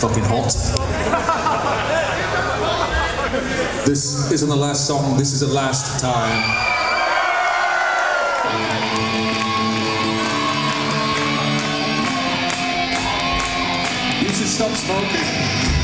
fucking hot. This isn't the last song, this is the last time. You should stop smoking.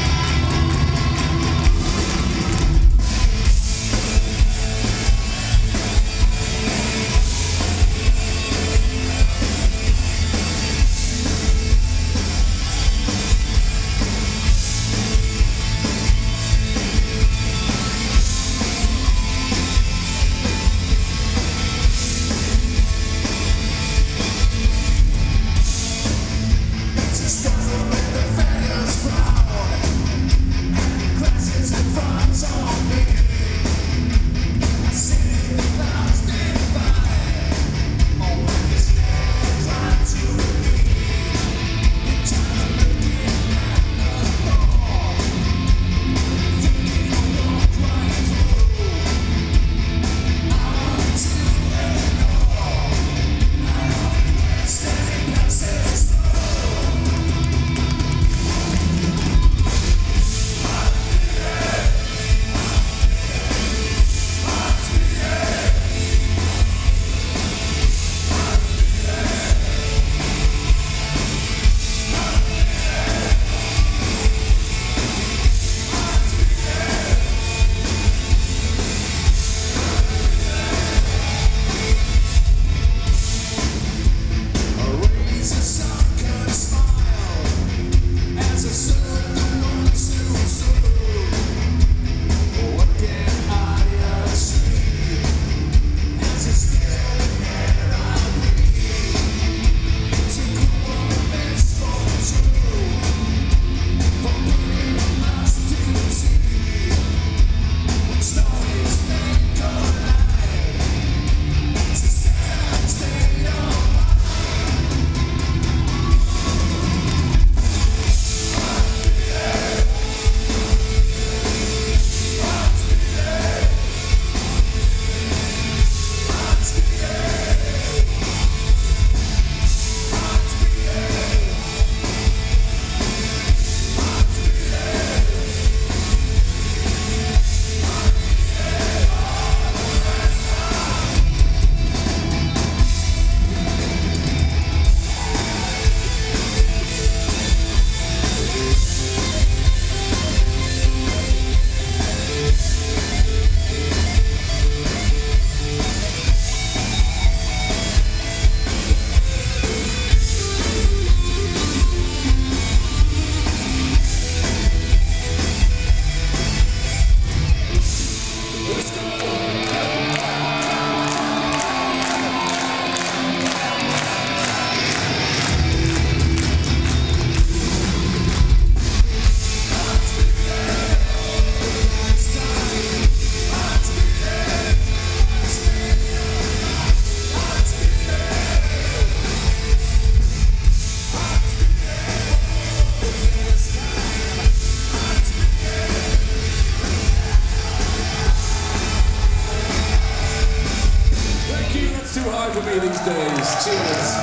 Me these days. Cheers.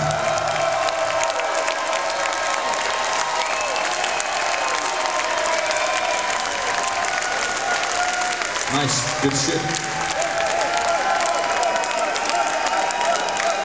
Nice, good shit.